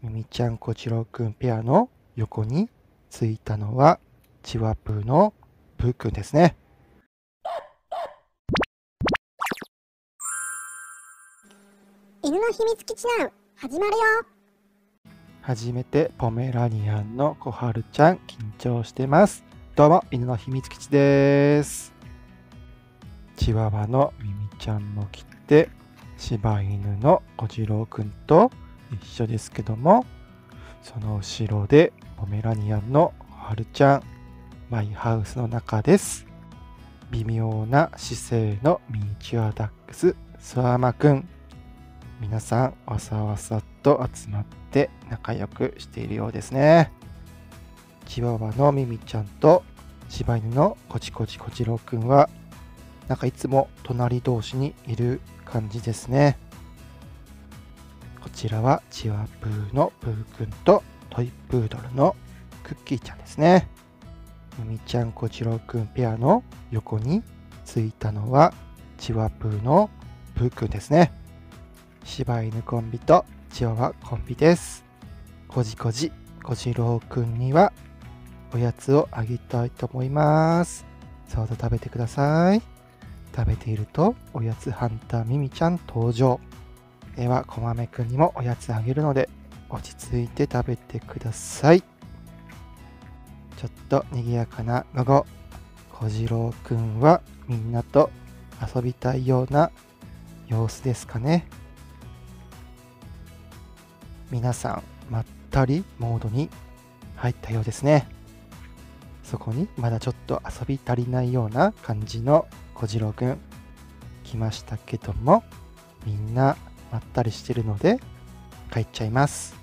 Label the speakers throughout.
Speaker 1: ミミちゃんこちろくんペアの横についたのはチワプーのプーくんですね。
Speaker 2: 犬の秘密基地ナウ始まるよ
Speaker 1: 初めてポメラニアンの小春ちゃん緊張してます。どうも犬の秘密基地です。チワワのミミちゃんも来て柴犬の小次郎くんと一緒ですけどもその後ろでポメラニアンの小春ちゃんマイハウスの中です。微妙な姿勢のミニチュアダックススワーマくん。皆さんわさわさと集まって仲良くしているようですね。チワワのミミちゃんと柴犬のコチコチコチロウくんはなんかいつも隣同士にいる感じですね。ちらはチワプーのプーくんとトイプードルのクッキーちゃんですねミミちゃんコチロウくんペアの横についたのはチワプーのプーくんですね柴犬コンビとチワワコンビです。こじこじ、こじろうくんにはおやつをあげたいと思います。そうだ食べてください。食べているとおやつハンターミミちゃん登場。では、こまめくんにもおやつあげるので落ち着いて食べてください。ちょっと賑やかな午後、こじろうくんはみんなと遊びたいような様子ですかね。皆さんまったりモードに入ったようですねそこにまだちょっと遊び足りないような感じの小次郎くん来ましたけどもみんなまったりしてるので帰っちゃいます。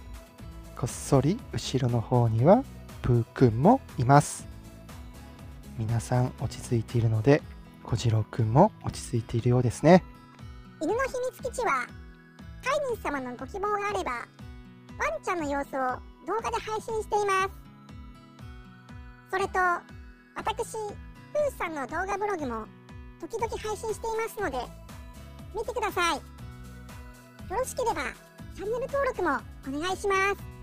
Speaker 1: こっそり後ろの方にはプーくんもいます。皆さん落ち着いているので小次郎くんも落ち着いているようですね。
Speaker 2: 犬の秘密基地は飼い主様のご希望があればワンちゃんの様子を動画で配信しています。それと私ふーさんの動画ブログも時々配信していますので見てください。よろしければチャンネル登録もお願いします。